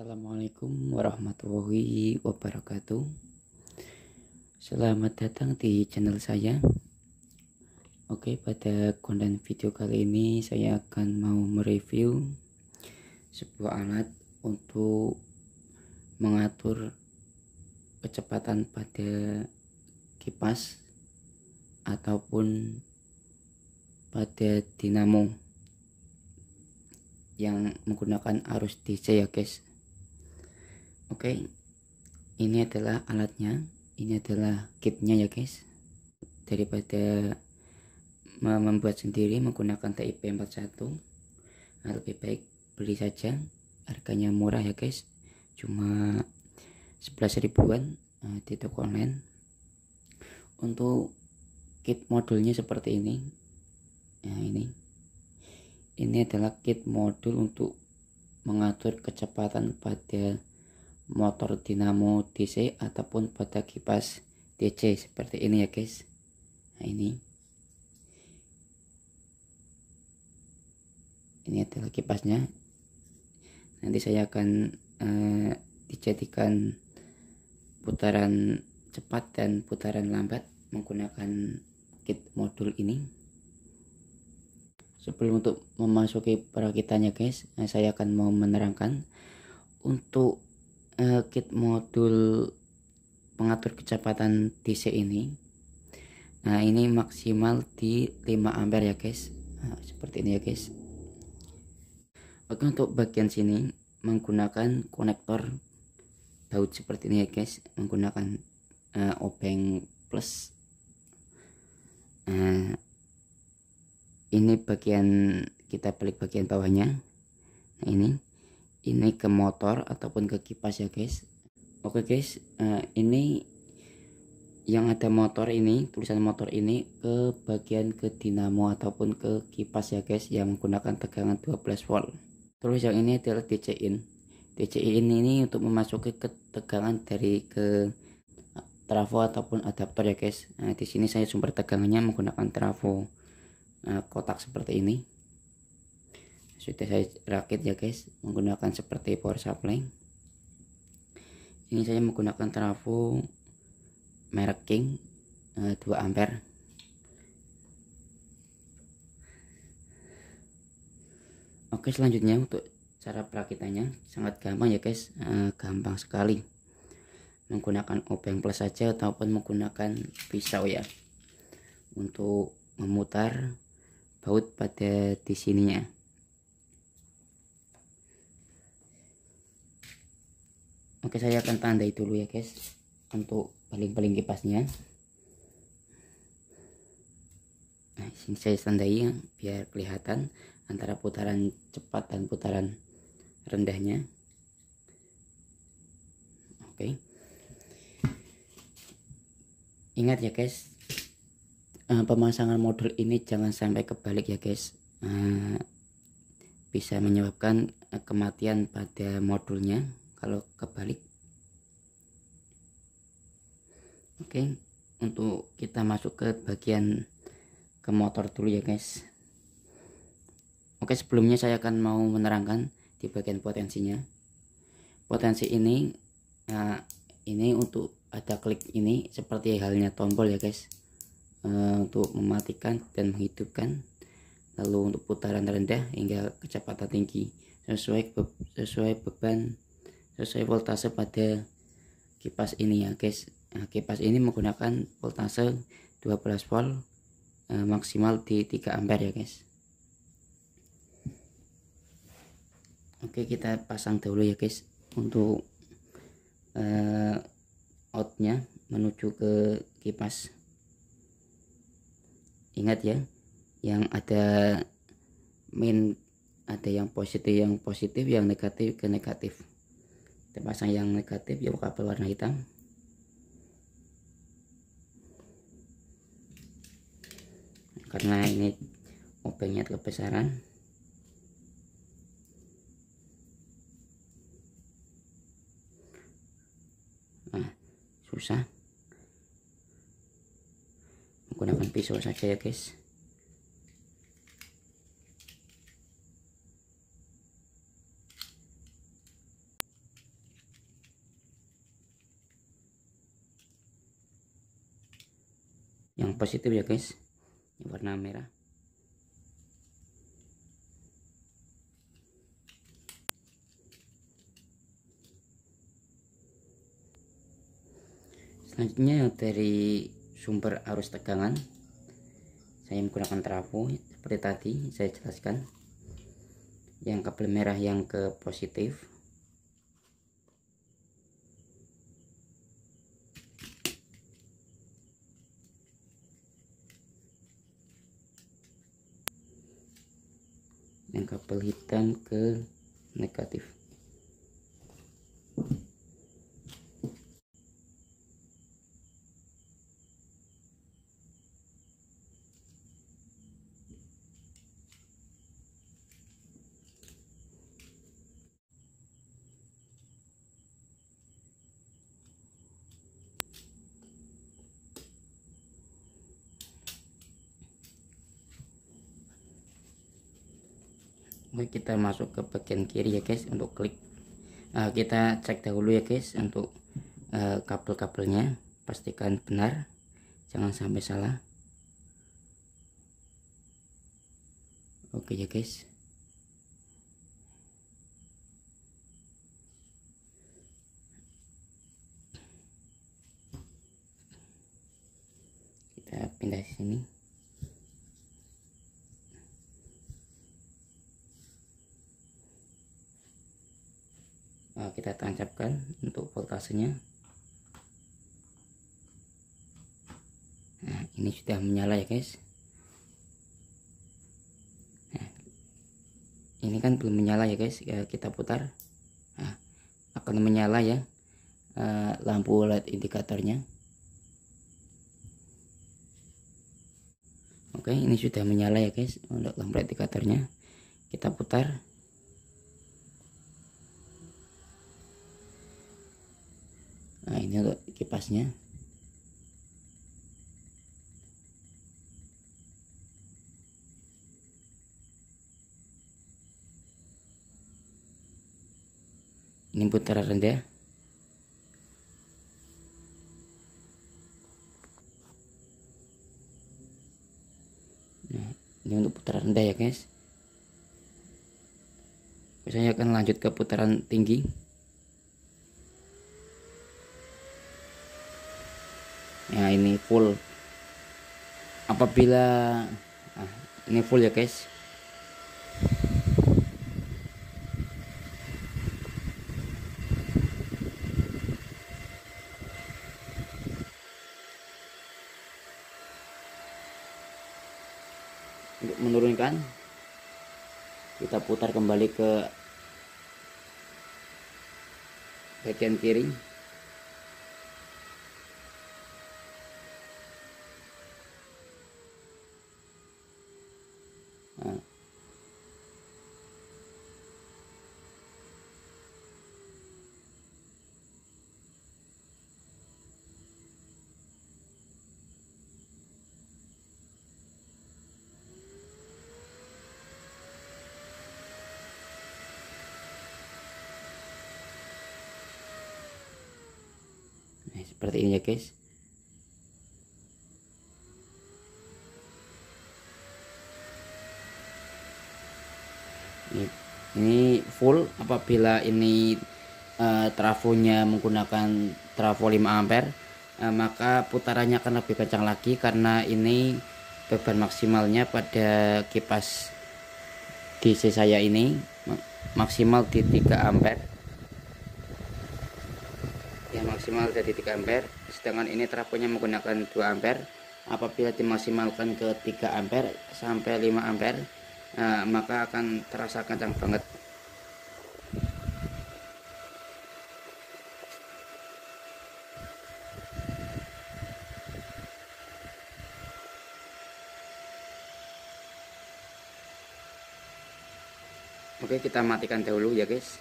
Assalamualaikum warahmatullahi wabarakatuh. Selamat datang di channel saya. Oke pada konten video kali ini saya akan mau mereview Sebuah alat untuk mengatur kecepatan pada kipas Ataupun pada dinamo yang menggunakan arus DC ya guys Oke ini adalah alatnya. Ini adalah kitnya ya guys. Daripada membuat sendiri menggunakan TIP 41 nah, lebih baik beli saja. Harganya murah ya guys. Cuma 11 ribuan uh, di toko online. Untuk kit modulnya seperti ini. Nah ini. Ini adalah kit modul untuk mengatur kecepatan pada motor dinamo DC ataupun pada kipas DC seperti ini ya guys. Nah ini. Ini adalah kipasnya. Nanti saya akan uh, dijadikan putaran cepat dan putaran lambat menggunakan kit modul ini. Sebelum untuk memasuki perakitannya guys saya akan mau menerangkan untuk uh, kit modul pengatur kecepatan DC ini. Nah ini maksimal di 5 ampere ya guys. Nah, seperti ini ya guys. Oke untuk bagian sini menggunakan konektor baut seperti ini ya guys. Menggunakan uh, obeng plus. Uh, ini bagian kita pelik bagian bawahnya. Nah ini ini ke motor ataupun ke kipas ya guys. Oke guys uh, ini yang ada motor ini tulisan motor ini ke bagian ke dinamo ataupun ke kipas ya guys yang menggunakan tegangan 12 volt. Terus yang ini adalah DC in DC in ini untuk memasuki ke tegangan dari ke trafo ataupun adaptor ya guys. Nah di sini saya sumber tegangannya menggunakan trafo nah, kotak seperti ini sudah saya rakit ya guys. Menggunakan seperti power supply. Ini saya menggunakan trafo merek King 2 eh, ampere. Oke selanjutnya untuk cara perakitannya sangat gampang ya guys. Uh, gampang sekali. Menggunakan obeng plus saja ataupun menggunakan pisau ya. Untuk memutar baut pada di sininya oke saya akan tandai dulu ya guys untuk paling-paling kipasnya. Nah sini saya tandai ya biar kelihatan antara putaran cepat dan putaran rendahnya. Oke. Ingat ya guys uh, pemasangan modul ini jangan sampai kebalik ya guys. Uh, bisa menyebabkan uh, kematian pada modulnya kalau kebalik oke untuk kita masuk ke bagian ke motor dulu ya guys. Oke sebelumnya saya akan mau menerangkan di bagian potensinya. Potensi ini uh, ini untuk ada klik ini seperti halnya tombol ya guys. Uh, untuk mematikan dan menghidupkan. Lalu untuk putaran rendah hingga kecepatan tinggi. Sesuai sesuai beban sesuai voltase pada kipas ini ya guys. Nah, kipas ini menggunakan voltase 12 volt uh, maksimal di 3 ampere ya guys. Oke kita pasang dulu ya guys untuk uh, outnya menuju ke kipas. Ingat ya yang ada min ada yang positif yang positif yang negatif ke negatif kita pasang yang negatif ya kabel warna hitam. Karena ini obengnya kebesaran. Nah susah. Menggunakan pisau saja ya guys positif ya guys. Ini warna merah. Selanjutnya dari sumber arus tegangan. Saya menggunakan trafo seperti tadi saya jelaskan. Yang kabel merah yang ke positif yang kabel hitam ke negatif kita masuk ke bagian kiri ya guys untuk klik. Uh, kita cek dahulu ya guys untuk uh, kabel-kabelnya. Pastikan benar jangan sampai salah. Oke ya guys. Kita pindah sini Eh, kita tancapkan untuk voltasenya. Nah ini sudah menyala ya guys. Nah, ini kan belum menyala ya guys. Ya, kita putar. Nah, akan menyala ya uh, lampu led indikatornya. Oke ini sudah menyala ya guys untuk lampu led indikatornya. Kita putar nah ini untuk kipasnya. Ini putaran rendah. Nah ini untuk putaran rendah ya guys. Saya akan lanjut ke putaran tinggi ya ini full. Apabila nah, ini full ya guys. Untuk menurunkan kita putar kembali ke bagian kiri seperti ini ya guys. Ini, full apabila ini uh, trafonya menggunakan trafo 5 ampere uh, maka putarannya akan lebih kencang lagi karena ini beban maksimalnya pada kipas DC saya ini maksimal di 3 ampere ya maksimal dari 3 ampere. Sedangkan ini trafonya menggunakan 2 ampere. Apabila dimaksimalkan ke 3 ampere sampai 5 ampere nah, maka akan terasa kencang banget. Oke kita matikan dahulu ya guys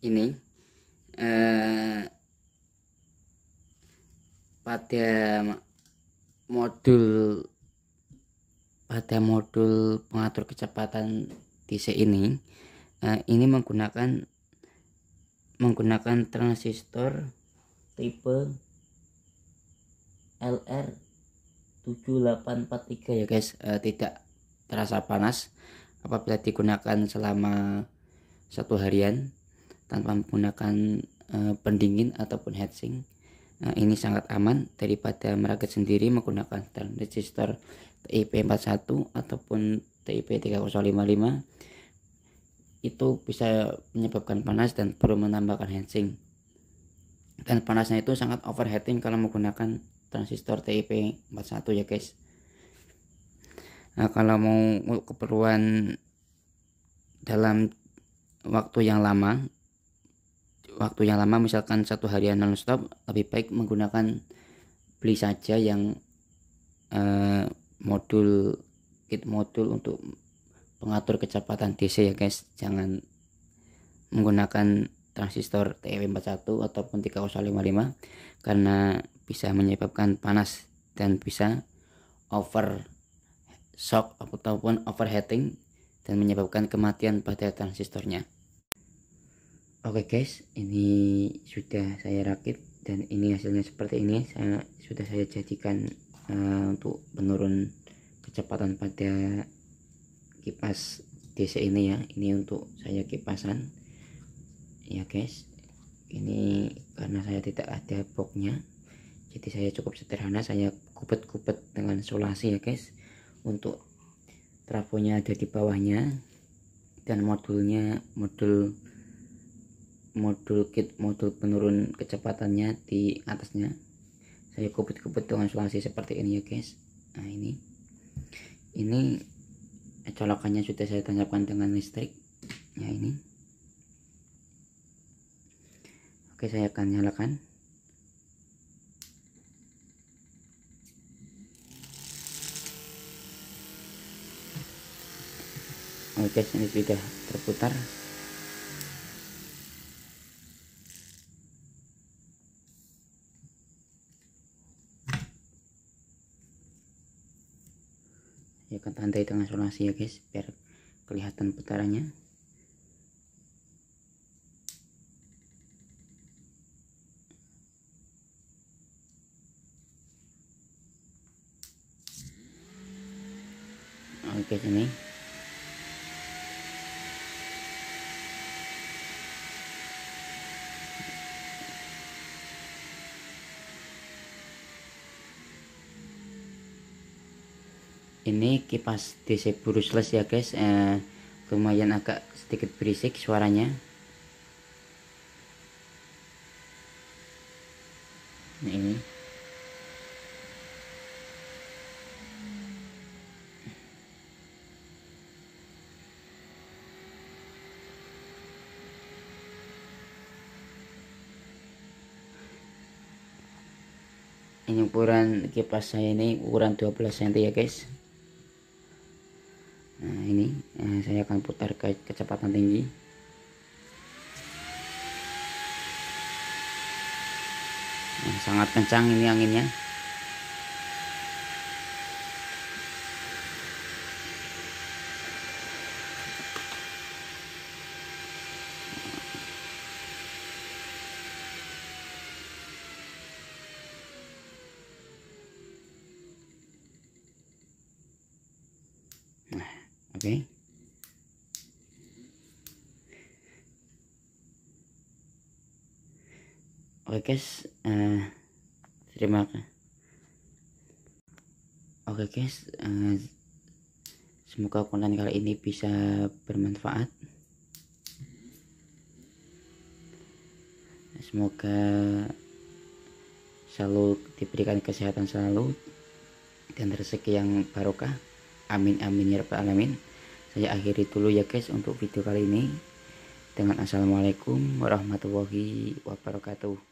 ini eh, pada modul pada modul pengatur kecepatan DC ini uh, ini menggunakan menggunakan transistor tipe LR 7843 ya guys. Uh, tidak terasa panas apabila digunakan selama satu harian tanpa menggunakan uh, pendingin ataupun heatsink. Nah, ini sangat aman daripada merakit sendiri menggunakan transistor TIP41 ataupun TIP3055 itu bisa menyebabkan panas dan perlu menambahkan heatsink. Dan panasnya itu sangat overheating kalau menggunakan transistor TIP41 ya guys. Nah kalau mau keperluan dalam waktu yang lama waktu yang lama misalkan satu harian non-stop lebih baik menggunakan beli saja yang uh, modul kit modul untuk pengatur kecepatan DC ya guys jangan menggunakan transistor TF41 ataupun 3055 karena bisa menyebabkan panas dan bisa over shock ataupun overheating dan menyebabkan kematian pada transistornya Oke okay guys, ini sudah saya rakit dan ini hasilnya seperti ini. Saya sudah saya jadikan uh, untuk penurun kecepatan pada kipas DC ini ya. Ini untuk saya kipasan. Ya guys, ini karena saya tidak ada boxnya, jadi saya cukup sederhana. Saya kupet-kupet dengan solasi ya guys. Untuk trafonya ada di bawahnya dan modulnya modul modul kit modul penurun kecepatannya di atasnya saya kubut-kubut dengan sulasi seperti ini ya guys nah ini ini colokannya sudah saya tancapkan dengan listrik. Ya ini. Oke saya akan nyalakan. Oke ini sudah terputar ya kan tandai dengan sonasi ya guys biar kelihatan putarannya. Oke sini ini kipas DC brushless ya guys. Eh, lumayan agak sedikit berisik suaranya. Nah, ini. Ini ukuran kipas saya ini ukuran 12 cm ya guys nah ini eh, saya akan putar ke kecepatan tinggi nah, sangat kencang ini anginnya oke okay. oke okay, guys uh, terima kasih. Oke guys uh, semoga konten kali ini bisa bermanfaat. Semoga selalu diberikan kesehatan selalu dan rezeki yang barokah. Amin amin ya rabbal alamin. Saya akhiri dulu ya guys untuk video kali ini. Dengan assalamualaikum warahmatullahi wabarakatuh